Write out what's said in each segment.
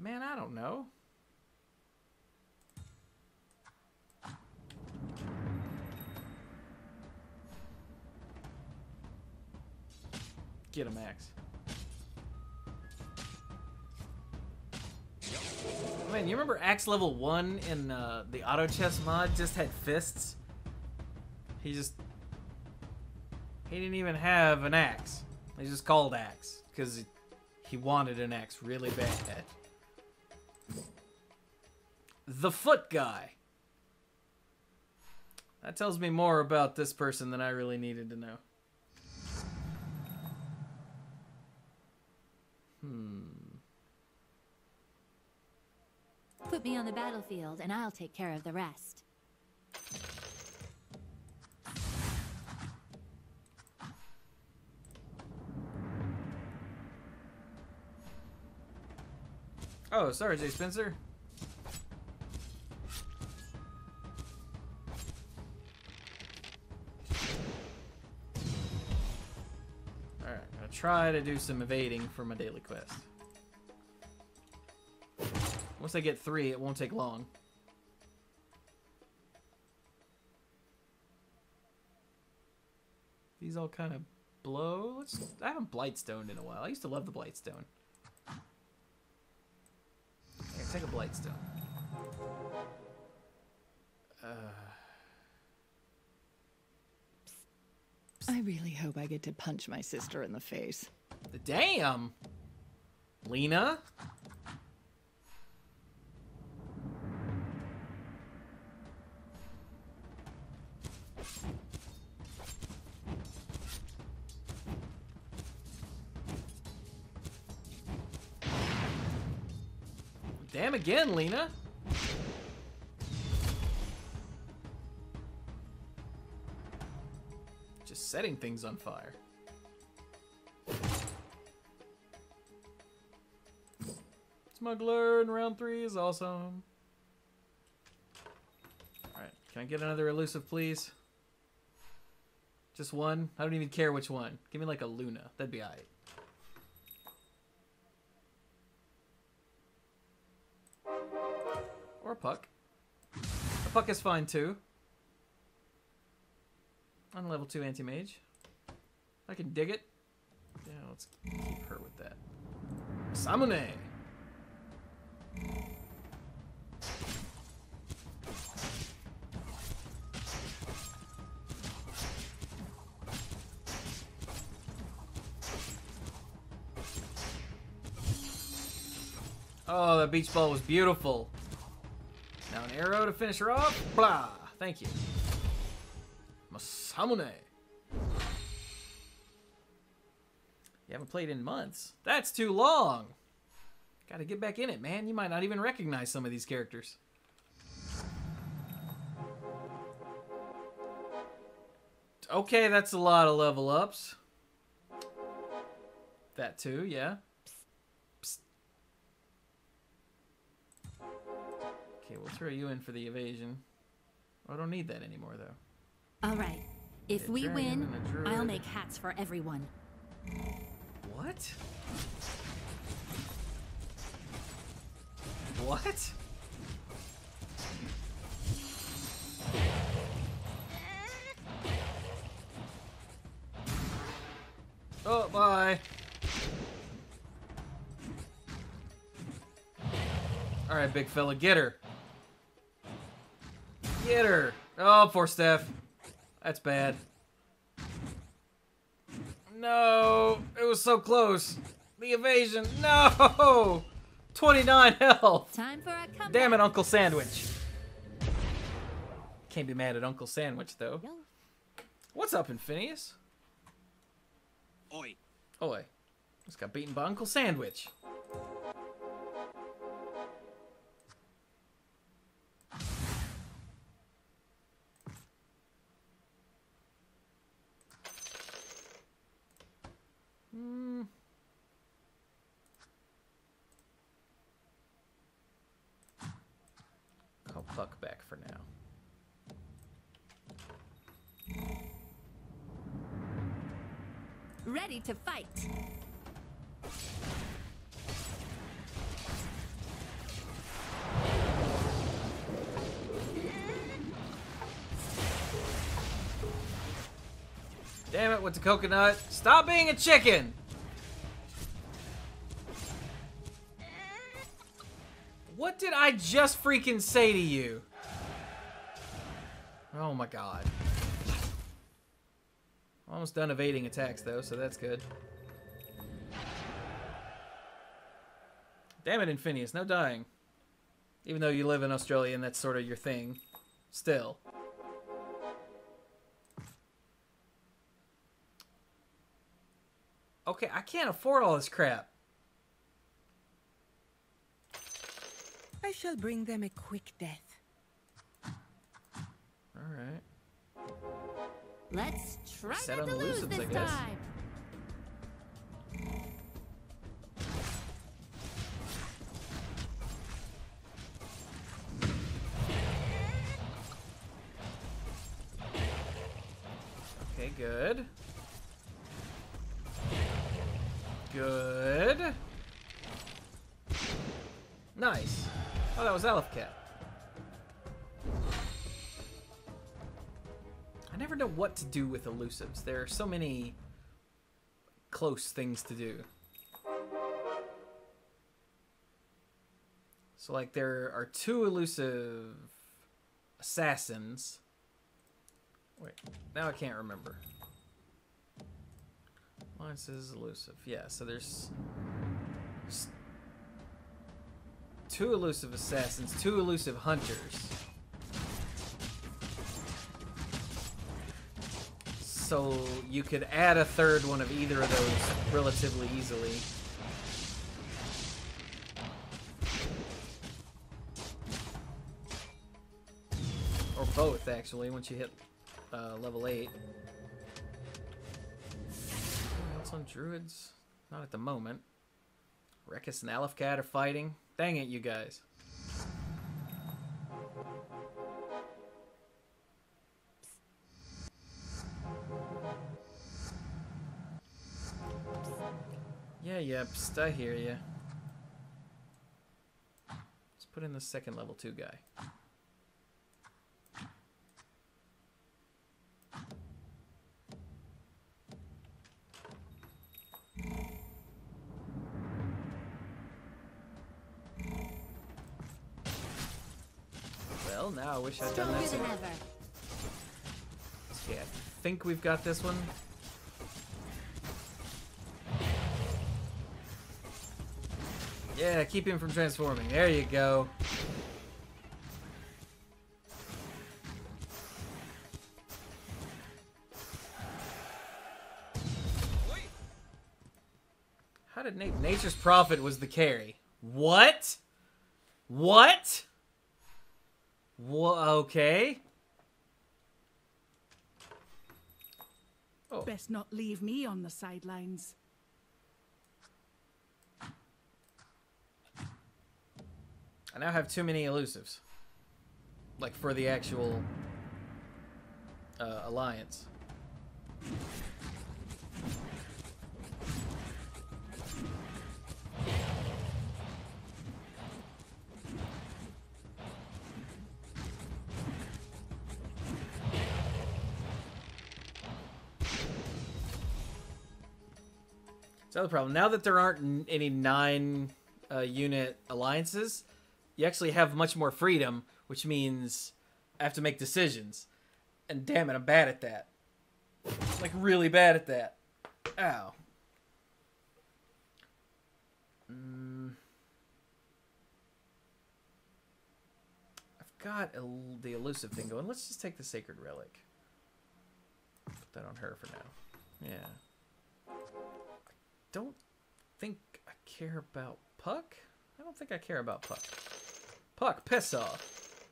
Man, I don't know. Get him, Max. Man, you remember Axe level 1 in uh, the auto chess mod just had fists? He just... He didn't even have an axe. He just called axe because he wanted an axe really bad. The foot guy. That tells me more about this person than I really needed to know. Hmm. Put me on the battlefield and I'll take care of the rest. Oh, sorry, Jay Spencer. Gonna try to do some evading for my daily quest. Once I get three, it won't take long. These all kind of blow. Let's, I haven't Blightstone in a while. I used to love the Blightstone. Here, take a Blightstone. Uh, I really hope I get to punch my sister in the face. damn! Lina? Damn again, Lina. Setting things on fire. Smuggler in round three is awesome. Alright, can I get another elusive, please? Just one? I don't even care which one. Give me like a Luna. That'd be alright. Or a Puck. A Puck is fine too. On level 2 anti-mage. I can dig it. Yeah, let's keep her with that. Samune! Oh, that beach ball was beautiful. Now an arrow to finish her off. Blah. Thank you. Masamune. You haven't played in months. That's too long. Gotta get back in it, man. You might not even recognize some of these characters. Okay, that's a lot of level ups. That too, yeah. Psst. Okay, we'll throw you in for the evasion. I don't need that anymore, though. All right. If A we win, and a druid. I'll make hats for everyone. What? What? Oh, bye. All right, big fella, get her. Get her. Oh, poor Steph. That's bad. No, it was so close. The evasion. No! 29 health. Time for a comeback. Damn it, Uncle Sandwich. Can't be mad at Uncle Sandwich, though. What's up, Infinius? Oi. Oi. Just got beaten by Uncle Sandwich. Hmm. Call Puck back for now. Ready to fight. With the coconut. Stop being a chicken! What did I just freaking say to you? Oh my god. Almost done evading attacks though, so that's good. Damn it, Infinius, no dying. Even though you live in Australia and that's sort of your thing. Still. Okay, I can't afford all this crap. I shall bring them a quick death. Alright. Let's try Set not on to lose elusives, I this guess. time. To do with elusives. There are so many close things to do. So, like, there are two elusive assassins. Wait, now I can't remember. Lawrence is elusive. Yeah, so there's two elusive assassins, two elusive hunters. So you could add a third one of either of those relatively easily. Or both, actually, once you hit uh, level 8. Anything else on druids? Not at the moment. Rekis and Aleph-Cat are fighting. Dang it, you guys. Yeah, yeah, I hear ya. Let's put in the second level 2 guy. Well, now I wish I'd done Stronger that than ever. Okay, I think we've got this one. Yeah, keep him from transforming. There you go. How did Na- Nature's Prophet was the carry? What? What? Wha okay. Oh. Best not leave me on the sidelines. I now have too many elusives. Like for the actual uh, alliance. So the problem now that there aren't any nine uh, unit alliances, you actually have much more freedom, which means I have to make decisions. And damn it, I'm bad at that. Like really bad at that. Ow. Mm. I've got the elusive thing going. Let's just take the sacred relic. Put that on her for now. Yeah. Don't think I care about Puck. I don't think I care about Puck. Puck, piss off.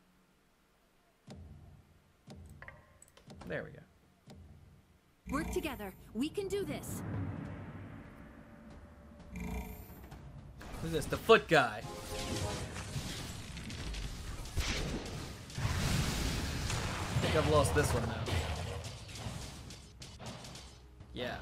There we go. Work together. We can do this. Who's this? The foot guy. I think I've lost this one now. Yeah.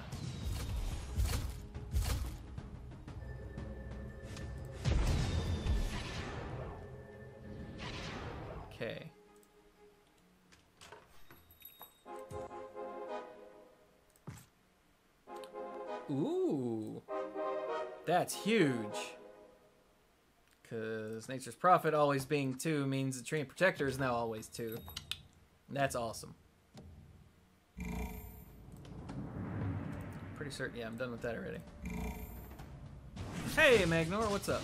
That's huge. Because Nature's Prophet always being 2 means the Tree Protector is now always 2. That's awesome. Pretty certain, yeah, I'm done with that already. Hey, Magnor, what's up?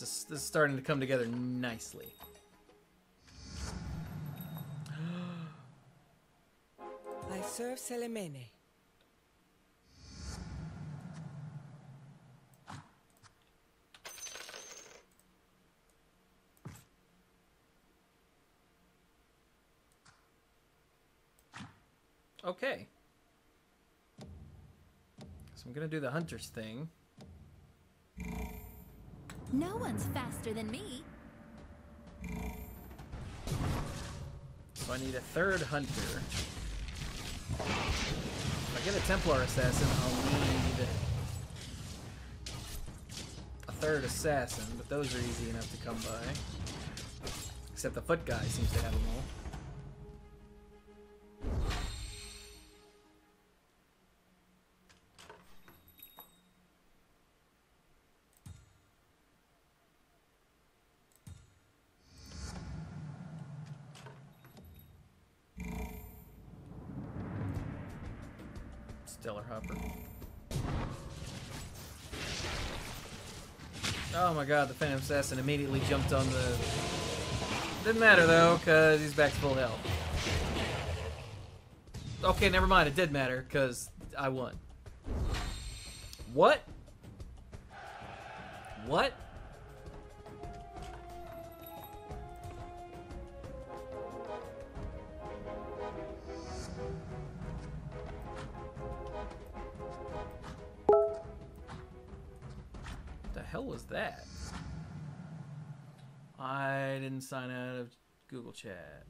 This is this is starting to come together nicely. I serve Selemene. Okay. So I'm gonna do the hunter's thing. No one's faster than me. So I need a third hunter. If I get a Templar assassin, I'll need a third assassin, but those are easy enough to come by. Except the foot guy seems to have them all. My god, the Phantom Assassin immediately jumped on the... Didn't matter though, because he's back to full health. Okay, never mind, it did matter, because I won. What? What? Chat.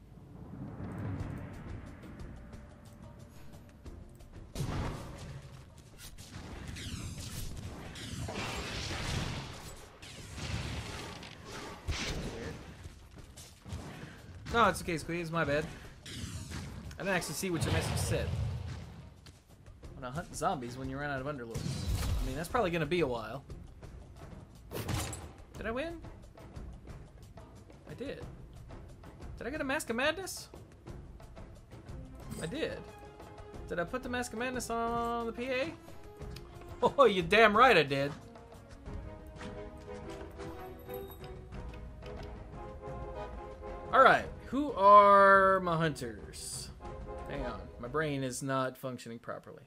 No, it's okay, Squeeze. My bad. I didn't actually see what your message said. Want to hunt zombies when you run out of Underlords. I mean, that's probably to be a while. Did I win? I did. Did I get a Mask of Madness? I did. Did I put the Mask of Madness on the PA? Oh, you damn right I did. Alright, who are my hunters? Hang on, my brain is not functioning properly.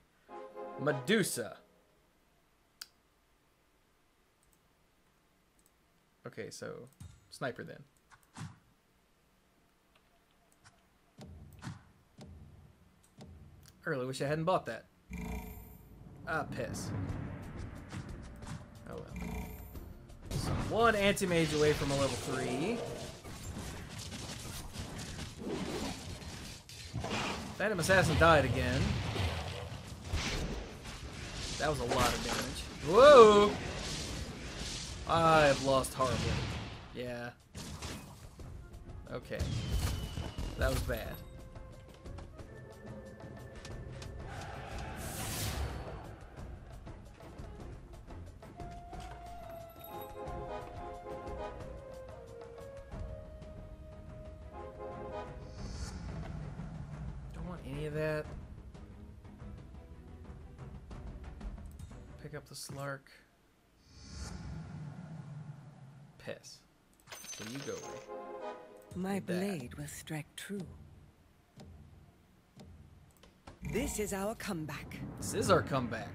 Medusa. Okay, so sniper then. I really wish I hadn't bought that. Ah, piss. Oh well. So one anti-mage away from a level 3. Phantom Assassin died again. That was a lot of damage. Whoa! I have lost horribly. Yeah. Okay. That was bad. Like that. blade will strike true. This is our comeback. This is our comeback.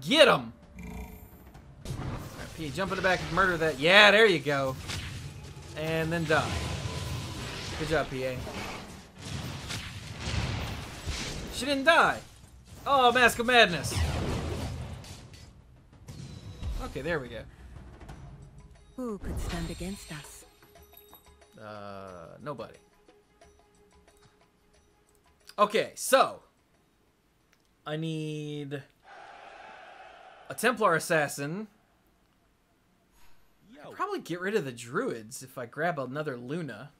Get him! P, jump in the back and murder that. Yeah, there you go. And then die. Good job, PA. She didn't die. Oh, Mask of Madness. Okay, there we go. Who could stand against us? Uh, nobody. Okay, so I need a Templar assassin. I'd probably get rid of the druids if I grab another Luna.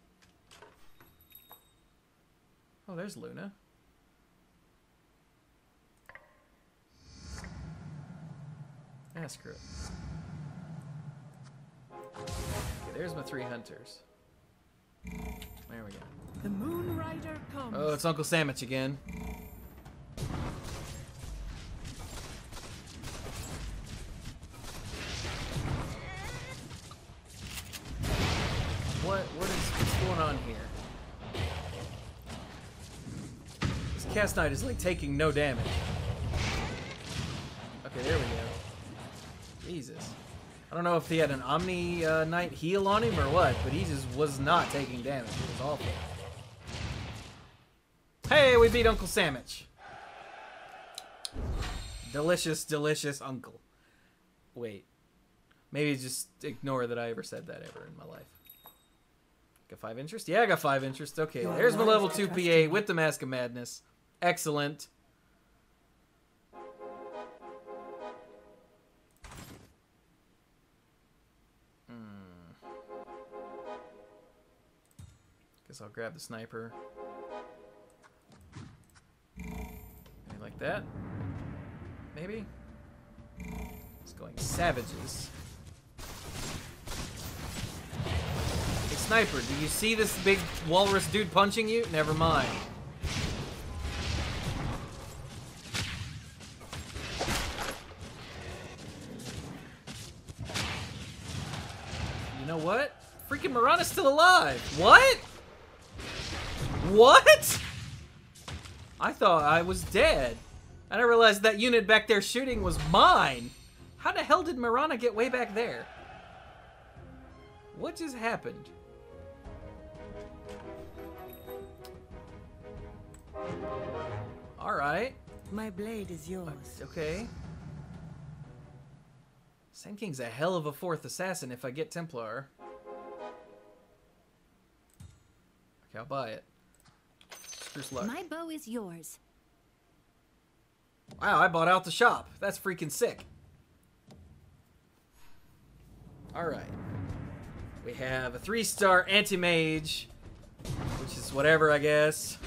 Oh, there's Luna. Ah, screw it. Okay, there's my three hunters. There we go. The Moon Rider comes. Oh, it's Uncle Sandwich again. What what is what's going on here? This cast knight is like taking no damage. Okay, there we go. Jesus. I don't know if he had an Omni uh, Knight heal on him or what, but he just was not taking damage. It was awful. Hey, we beat Uncle Sandwich. Delicious, delicious uncle. Wait. Maybe just ignore that I ever said that ever in my life. Got five interest? Yeah, I got five interest. Okay, there's my level 2 PA with the Mask of Madness. Excellent. Guess I'll grab the sniper. Maybe like that. Maybe. It's going savages. Hey, sniper, do you see this big walrus dude punching you? Never mind. You know what? Freaking Mirana's still alive. What? What? I thought I was dead. And I didn't realize that unit back there shooting was mine. How the hell did Mirana get way back there? What just happened? Alright. My blade is yours. Uh, okay. Sand King's a hell of a fourth assassin if I get Templar. Okay, I'll buy it. Luck. My bow is yours. Wow, I bought out the shop. That's freaking sick. Alright. We have a three star anti mage, which is whatever, I guess.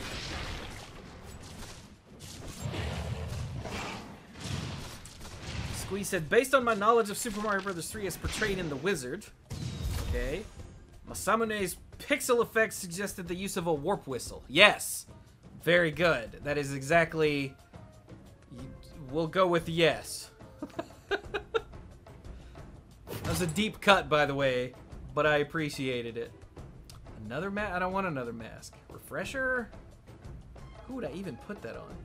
Squeeze said, based on my knowledge of Super Mario Bros. 3 as portrayed in The Wizard, okay, Masamune's pixel Effects suggested the use of a warp whistle. Yes! Very good. That is exactly. We'll go with yes. that was a deep cut, by the way, but I appreciated it. Another mask? I don't want another mask. Refresher? Who would I even put that on?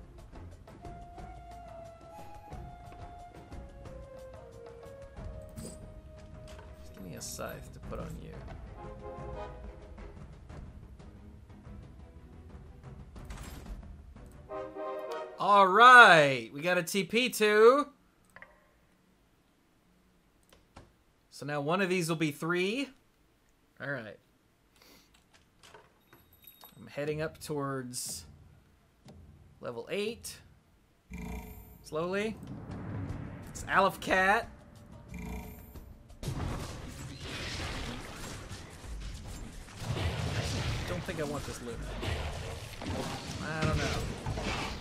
Just give me a scythe to put on you. All right, we got a TP too. So now one of these will be three. All right. I'm heading up towards level eight. Slowly. It's Aleph Cat. I don't think I want this loot. I don't know.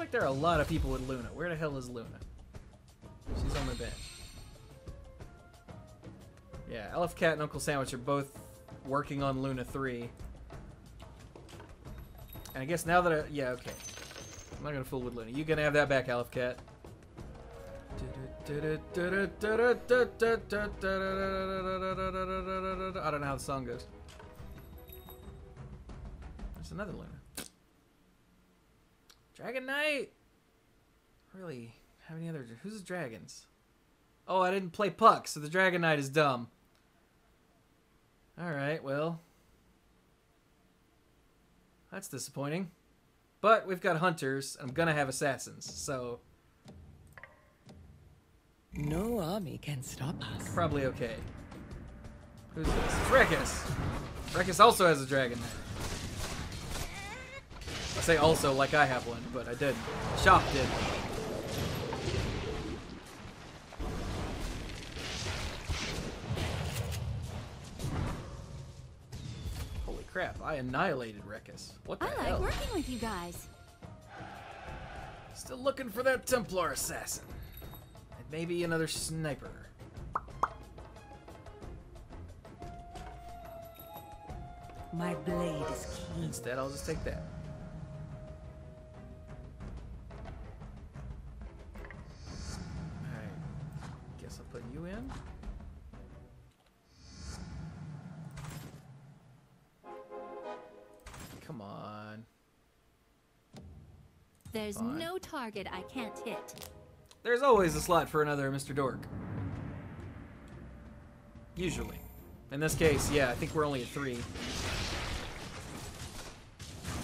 Like there are a lot of people with Luna. Where the hell is Luna? She's on the bench. Yeah, Elf Cat and Uncle Sandwich are both working on Luna 3. And I guess now that I... Yeah, okay. I'm not gonna fool with Luna. You gonna have that back, Elf Cat. I don't know how the song goes. There's another Luna. Dragon Knight. Really? Have any other? Who's the dragons? Oh, I didn't play Puck, so the Dragon Knight is dumb. All right, well, that's disappointing. But we've got hunters. and I'm gonna have assassins, so No army can stop us. probably okay. Who's this? It's Rekus. Rekus also has a Dragon Knight. I say also like I have one, but I didn't. Shop did. Holy crap, I annihilated Rekkus. What the I like hell? working with you guys. Still looking for that Templar assassin. And maybe another sniper. My blade is keen. Instead, I'll just take that. I'll put you in. Come on. There's Fine. no target I can't hit. There's always a slot for another Mr. Dork. Usually. In this case, yeah, I think we're only at three.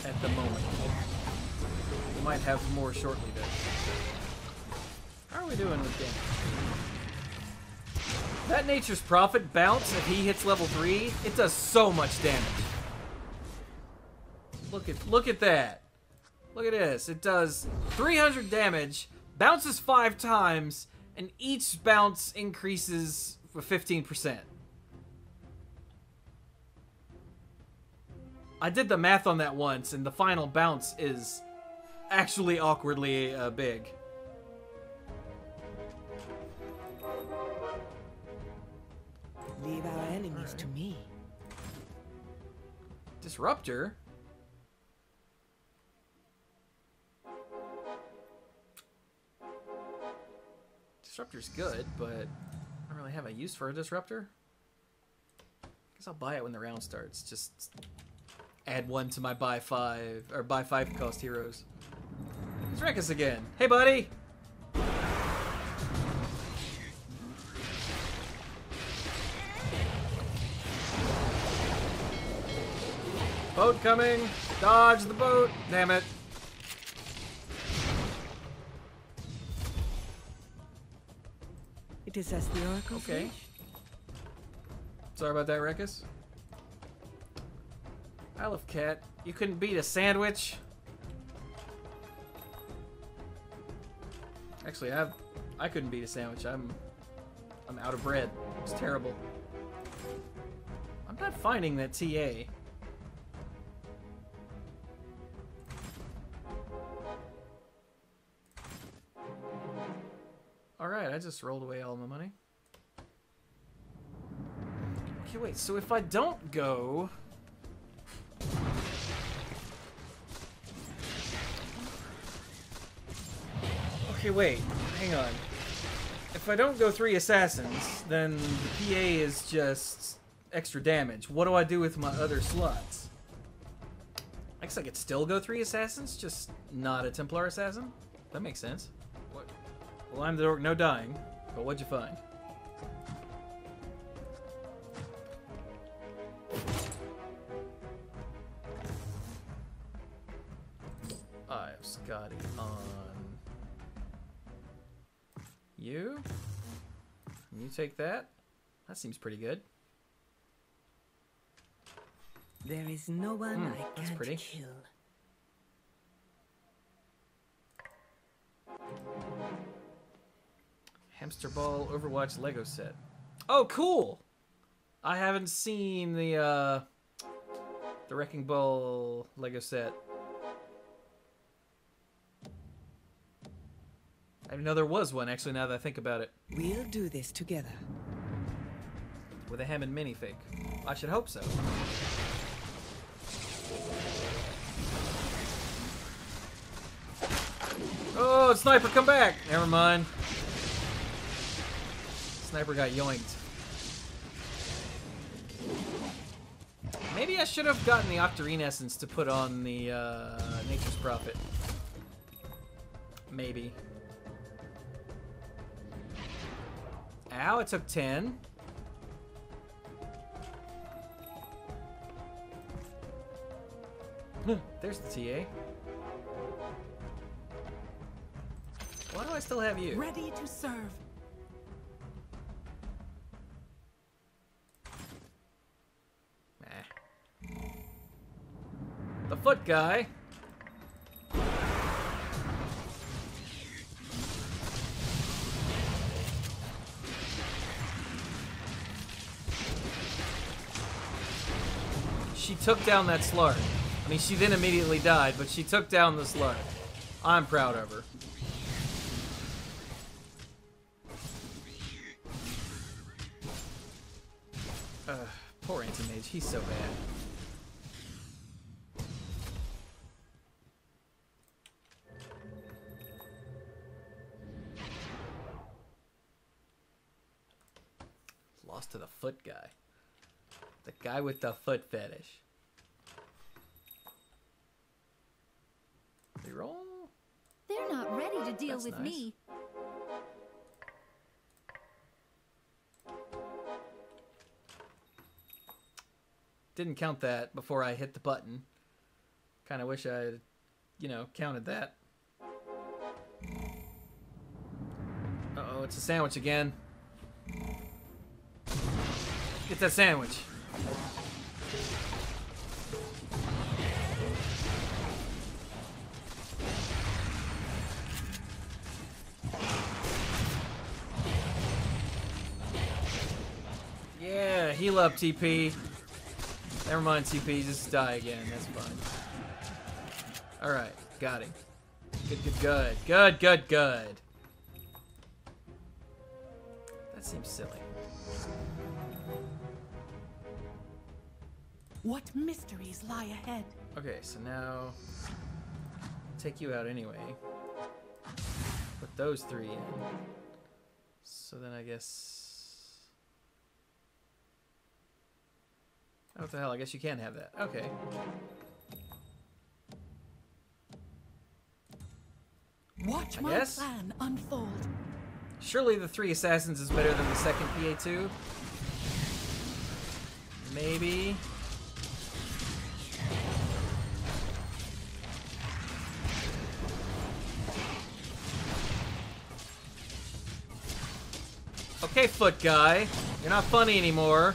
At the moment. We might have more shortly, though. How are we doing with damage? That Nature's Prophet bounce, if he hits level 3, it does so much damage. Look at look at that. Look at this. It does 300 damage, bounces five times, and each bounce increases with 15%. I did the math on that once, and the final bounce is actually awkwardly uh, big. Leave our enemies to me. Disruptor? Disruptor's good, but I don't really have a use for a disruptor. Guess I'll buy it when the round starts. Just add one to my buy five or buy five cost heroes. It's Rekkus again. Hey, buddy. Boat coming. Dodge the boat. Damn it. It is as the oracle Okay. wished. Sorry about that, Rekkus. I love cat. You couldn't beat a sandwich. Actually, I I couldn't beat a sandwich. I'm I'm out of bread. It's terrible. I'm not finding that TA. All right, I just rolled away all my money. Okay, wait, so if I don't go... Okay, wait, hang on. If I don't go three assassins, then the PA is just extra damage. What do I do with my other slots? I guess I could still go three assassins, just not a Templar assassin? That makes sense. Well, I'm the dork, no dying. But what'd you find? I have Scotty on you. You take that. That seems pretty good. There is no one Hmm, I that's can't pretty. kill. Hamster Ball Overwatch Lego set. Oh, cool! I haven't seen the uh, the Wrecking Ball Lego set. I didn't know there was one. Actually, now that I think about it, We'll do this together. with a Hammond minifig. I should hope so. Oh, sniper, come back! Never mind. Sniper got yoinked. Maybe I should have gotten the Octarine Essence to put on the uh, Nature's Prophet. Maybe. Ow, it took 10. There's the TA. Why do I still have you? Ready to serve. guy. She took down that slur. I mean, she then immediately died, but she took down the slur. I'm proud of her. Uh, poor Antimage, he's so bad. The guy with the foot fetish. Reroll? They're not ready to deal That's with nice. me. Didn't count that before I hit the button. Kind of wish I you know, counted that. Uh-oh, it's a sandwich again. Get that sandwich. Yeah, heal up, TP. Never mind, TP. Just die again. That's fine. All right, got him. Good, good, good, good, good, good. That seems silly. What mysteries lie ahead? Okay, so now take you out anyway. Put those three in. So then I guess. Oh, what the hell? I guess you can have that. Okay. Watch I my guess. plan unfold. Surely the three assassins is better than the second PA2. Maybe. Okay, foot guy. You're not funny anymore.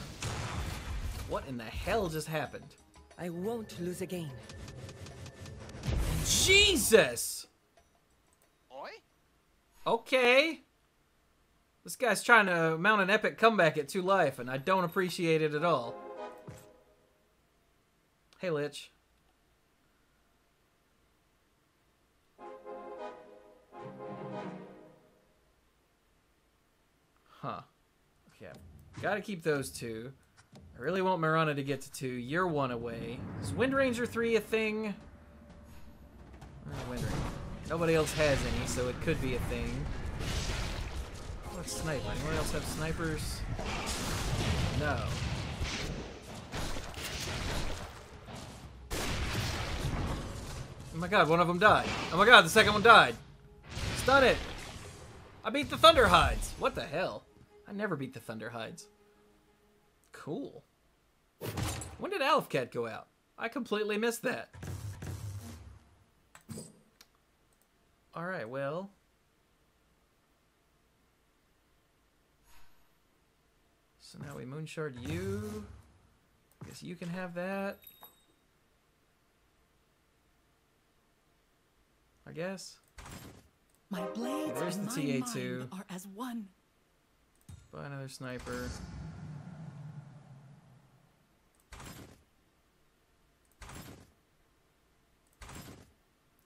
What in the hell just happened? I won't lose again. Jesus! Oi? Okay. This guy's trying to mount an epic comeback at 2 life, and I don't appreciate it at all. Hey, Lich. Huh. Okay. Gotta keep those two. I really want Mirana to get to two. You're one away. Is Wind Ranger 3 a thing? Where's Wind Ranger? Nobody else has any, so it could be a thing. Oh, what sniper? Anyone else have snipers? No. Oh my god, one of them died. Oh my god, the second one died. Stun it! I beat the Thunder Hides! What the hell? I never beat the Thunder Hides. Cool. When did Alfcat go out? I completely missed that. Alright, well. So now we moonshard you. I guess you can have that. I guess. My blades there's and the my TA2. mind are as one. Buy another sniper.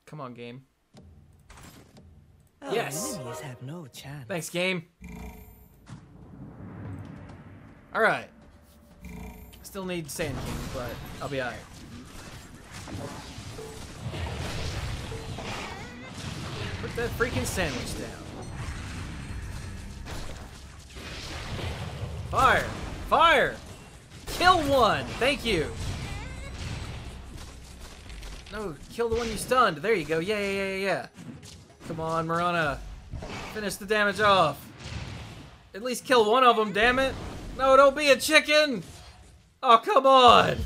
Come on, game. Our Yes. enemies have no chance. Thanks, game. Alright. Still need Sand King, but I'll be alright. Put that freaking sandwich down. Fire! Fire! Kill one! Thank you! No, kill the one you stunned. There you go. Yeah, yeah, yeah, yeah. Come on, Mirana. Finish the damage off. At least kill one of them, damn it. No, don't be a chicken. Oh, come on.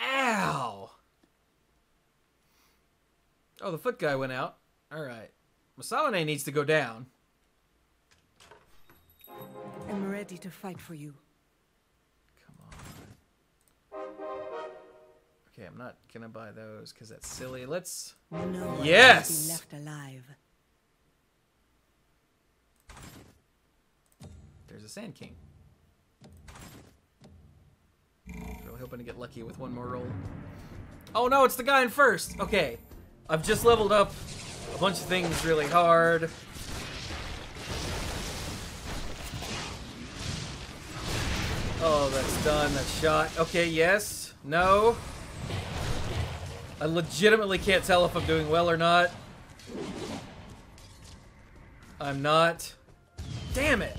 Ow. Oh, the foot guy went out. All right. Masamune needs to go down. I'm ready to fight for you. Come on. Okay, I'm not gonna buy those because that's silly. Let's. No Yes! left alive. there's a Sand King. Really hoping to get lucky with one more roll. Oh no, it's the guy in first. Okay. I've just leveled up a bunch of things really hard. Oh, that's done. That's shot. Okay, yes. No. I legitimately can't tell if I'm doing well or not. I'm not. Damn it.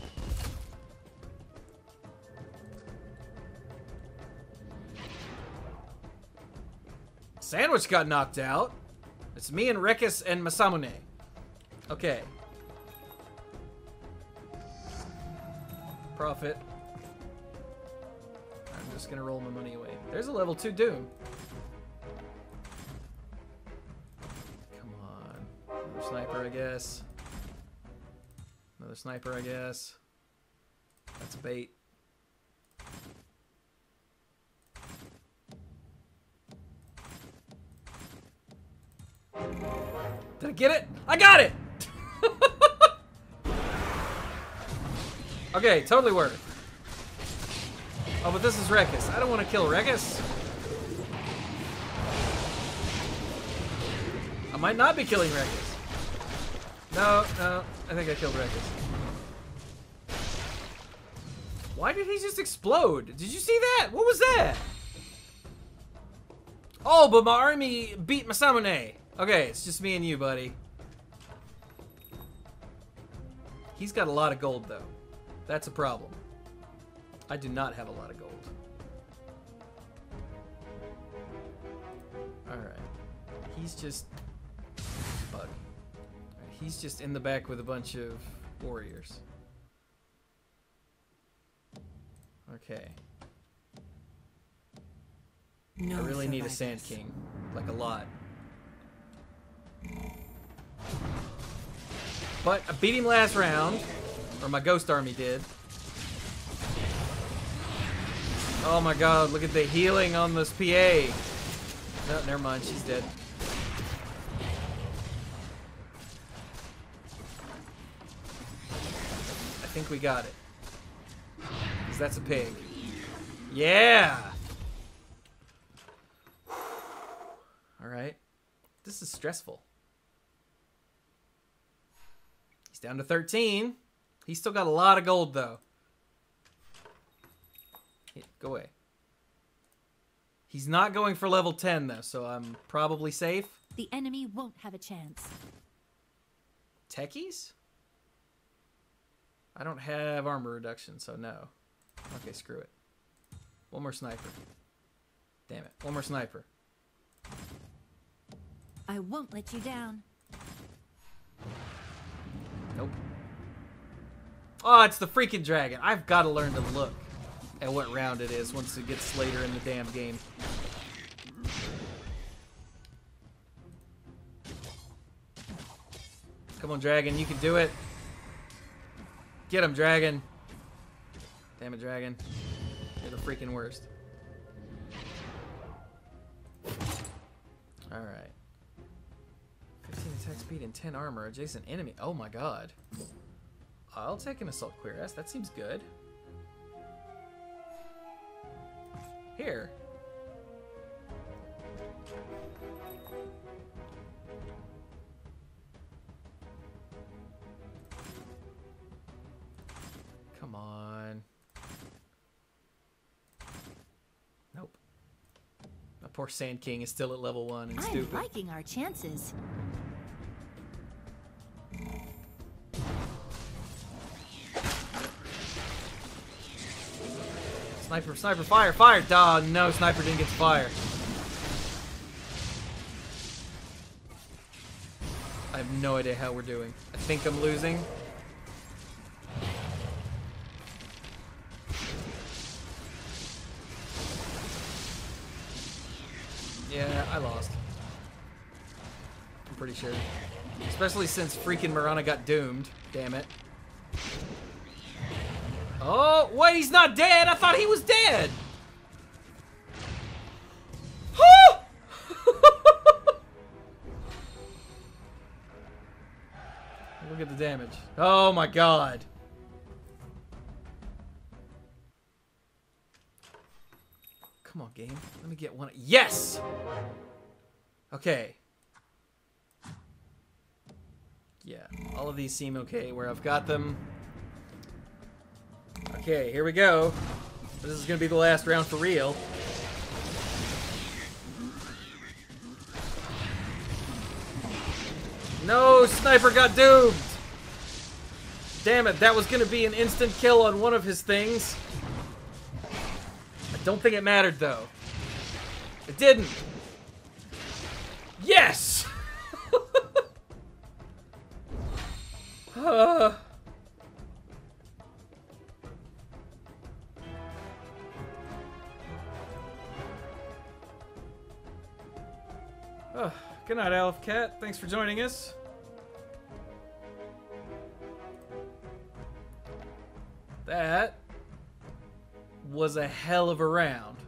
Sandwich got knocked out. It's me and Rekus and Masamune. Okay. Prophet. I'm just gonna roll my money away. There's a level 2 Doom. Come on. Another sniper, I guess. Another sniper, I guess. That's bait. Did I get it? I got it! okay, totally worth. Oh, but this is Rekus. I don't want to kill Rekus. I might not be killing Rekus. No, no, I think I killed Rekus. Why did he just explode? Did you see that? What was that? Oh, but my army beat my Masamune. Okay, it's just me and you, buddy. He's got a lot of gold, though. That's a problem. I do not have a lot of gold. Alright. He's just... Bug. Alright, he's just in the back with a bunch of warriors. Okay. No I really need a. Sand King. Like, a lot. But I beat him last round. Or my ghost army did. Oh my god, look at the healing on this PA. No, never mind, she's dead. I think we got it. Because that's a pig. Yeah! Alright. This is stressful. He's down to 13. He's still got a lot of gold, though. Go away. He's not going for level 10, though, so I'm probably safe. The enemy won't have a chance. Techies? I don't have armor reduction, so no. Okay, screw it. One more sniper. Damn it. One more sniper. I won't let you down. Nope. Oh, it's the freaking dragon. I've got to learn to look at what round it is once it gets later in the damn game. Come on, dragon. You can do it. Get him, dragon. Damn it, dragon. You're the freaking worst. Alright. 15 attack speed and 10 armor. Adjacent enemy. Oh my god. I'll take an assault cuirass. That seems good. Here. Come on. Nope. My poor Sand King is still at level 1 and I'm stupid. liking our chances. Sniper, sniper, fire, fire! Duh, no, sniper didn't get fire. I have no idea how we're doing. I think I'm losing. Yeah, I lost. I'm pretty sure. Especially since freaking Mirana got doomed. Damn it. Oh, wait, he's not dead. I thought he was dead. Look at the damage. Oh my god. Come on, game. Let me get one. Yes! Okay. Yeah, all of these seem okay where I've got them. Okay, here we go. This is gonna be the last round for real. No, Sniper got doomed! Damn it, that was gonna be an instant kill on one of his things. I don't think it mattered though. It didn't. Yes! uh. Good night, Aleph Cat. Thanks for joining us. That was a hell of a round.